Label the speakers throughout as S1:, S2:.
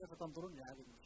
S1: كيف تنظرون لهذه المشكلة؟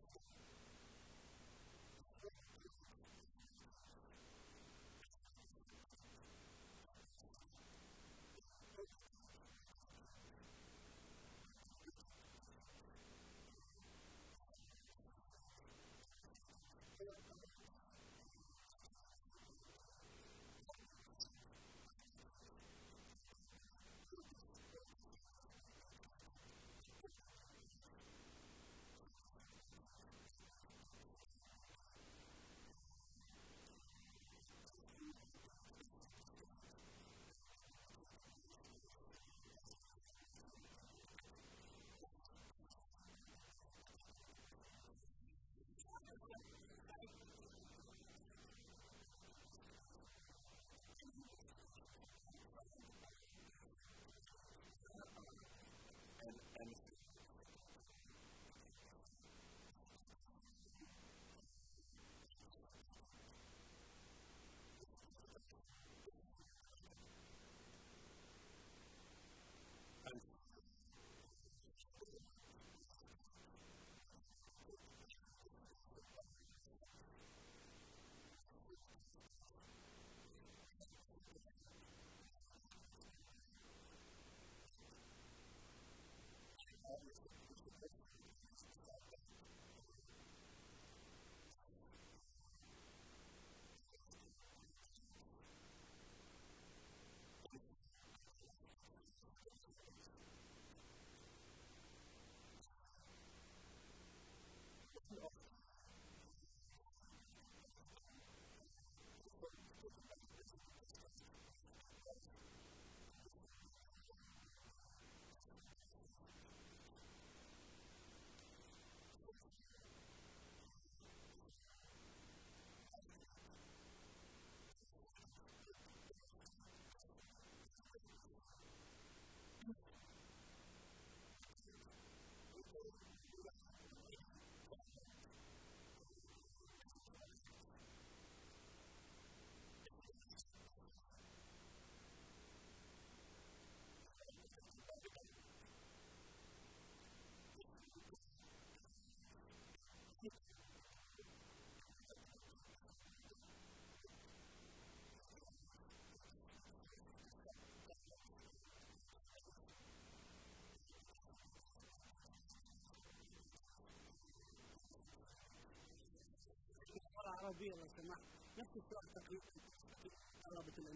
S1: avdelar sina nästan stora staket, staket, alla betyder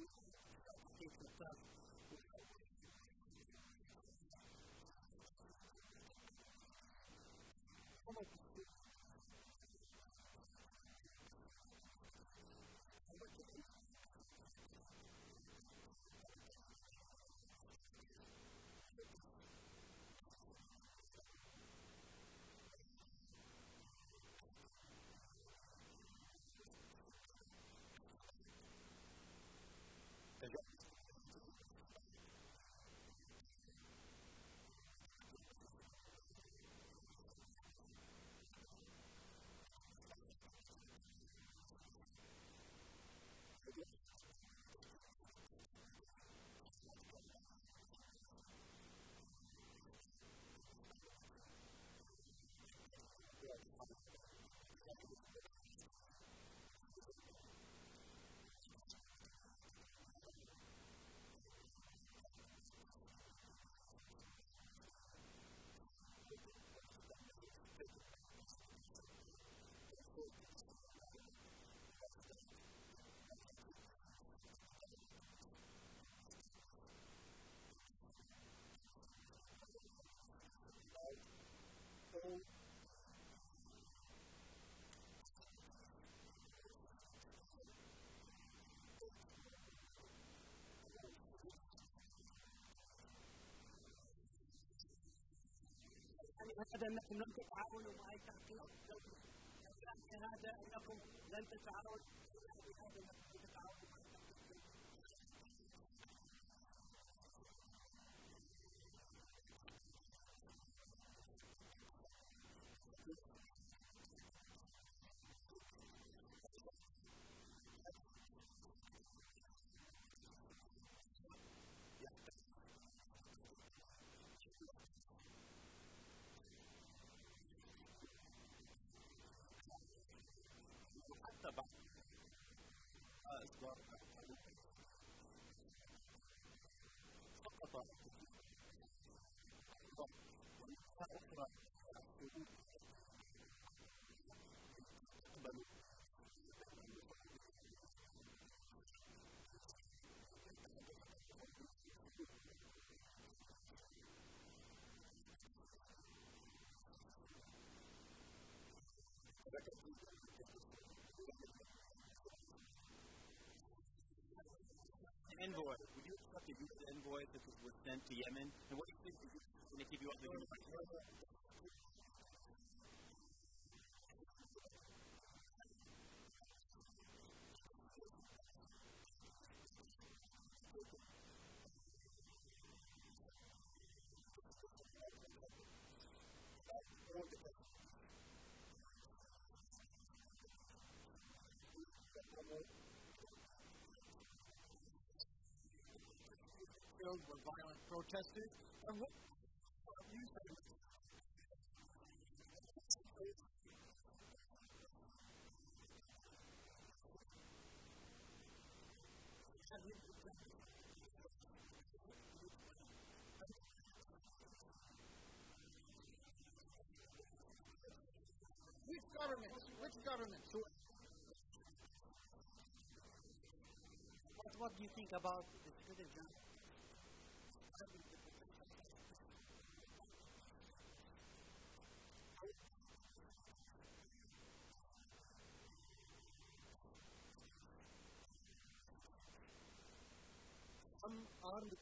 S1: هذا أنكم لم تتعاونوا مع التحقيق الدولي هذا أنكم لن تتعاونوا بهذا envoy. Would you accept a U.S. envoy that was sent to Yemen? And what do you think is going to keep you up the human violent protesters. And what Which government? Which government? What, what do you think about the Secretary unarmed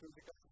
S1: Because